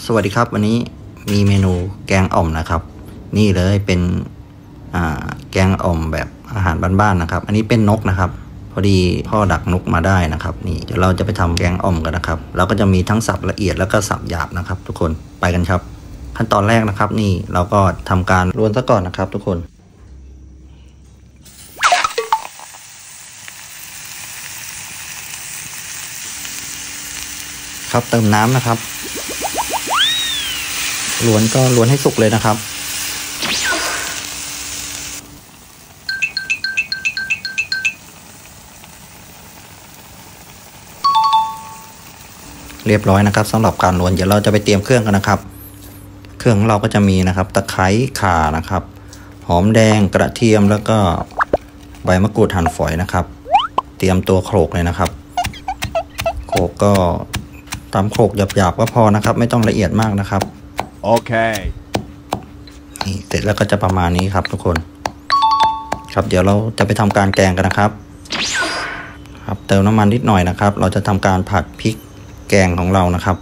สวัสดีครับ วันนี้มีเมนูแกงอ่อมนะครับ นี่เลยเป็นแกงอ่อมแบบอาหารบ้านๆนะครับ อันนี้เป็นนกนะครับ พอดีพ่อดักนกมาได้นะครับ นี่เดี๋ยวเราจะไปทำแกงอ่อมกันนะครับเราก็จะมีทั้งสับละเอียดแล้วก็สับหยาบนะครับ ทุกคนไปกันครับ ขั้นตอนแรกนะครับ นี่เราก็ทำการรวนซะก่อนนะครับ ทุกคนครับเติมน้ำนะครับ ล้วนก็ล้วนให้สุกเลยนะครับ เรียบร้อยนะครับสำหรับการล้วนเดี๋ยวเราจะไปเตรียมเครื่องกันนะครับ เครื่องของเราก็จะมีนะครับ ตะไคร้ข่านะครับ หอมแดงกระเทียมแล้วก็ใบมะกรูดหั่นฝอยนะครับ เตรียมตัวโขลกเลยนะครับ โขลกก็ตามโขลกหยาบๆก็พอนะครับ ไม่ต้องละเอียดมากนะครับ Okay. นี่เสร็จแล้วก็จะประมาณนี้ครับทุกคน ครับเดี๋ยวเราจะไปทำการแกงกันนะครับ ครับเติมน้ำมันนิดหน่อยนะครับ เราจะทำการผัดพริกแกงของเรานะครับ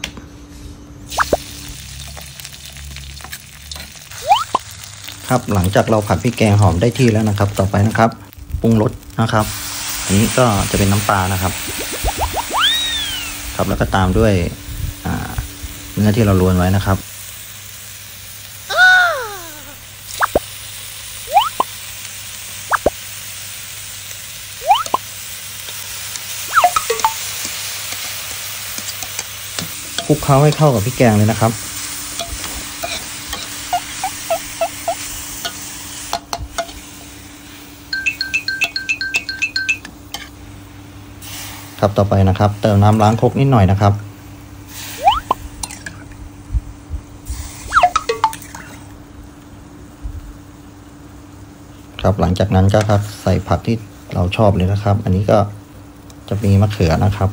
ครับหลังจากเราผัดพริกแกงหอมได้ที่แล้วนะครับ ต่อไปนะครับปรุงรสนะครับ อันนี้ก็จะเป็นน้ำปลานะครับ ครับแล้วก็ตามด้วยเนื้อที่เราลวนไว้นะครับ ลุกเคล้าให้เข้ากับพริกแกงเลยนะครับ ครับต่อไปนะครับ เติมน้ำล้างครกนิดหน่อยนะครับครับหลังจากนั้นก็ครับใส่ผักที่เราชอบเลยนะครับ อันนี้ก็จะมีมะเขือนะครับ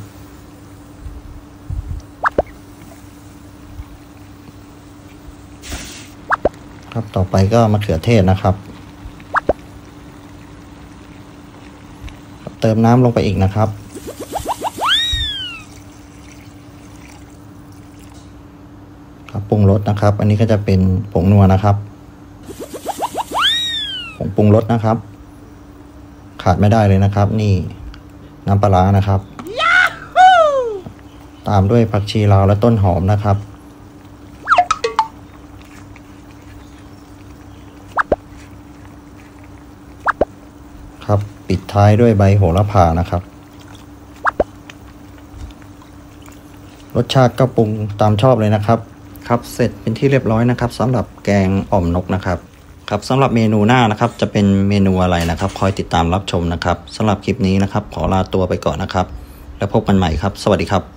ครับต่อไปก็มะเขือเทศนะครับ เติมน้ำลงไปอีกนะครับ ครับปรุงรสนะครับ อันนี้ก็จะเป็นผงนัวนะครับผงปรุงรสนะครับ ขาดไม่ได้เลยนะครับ นี่น้ำปลาร้านะครับ ตามด้วยผักชีลาวและต้นหอมนะครับ ครับ ปิดท้ายด้วยใบโหระพานะครับ รสชาติก็ปรุงตามชอบเลยนะครับ ครับเสร็จเป็นที่เรียบร้อยนะครับสำหรับแกงอ่อมนกนะครับครับสำหรับเมนูหน้านะครับจะเป็นเมนูอะไรนะครับ คอยติดตามรับชมนะครับสำหรับคลิปนี้นะครับ ขอลาตัวไปก่อนนะครับ แล้วพบกันใหม่ครับ สวัสดีครับ